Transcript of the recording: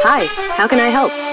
Hi, how can I help?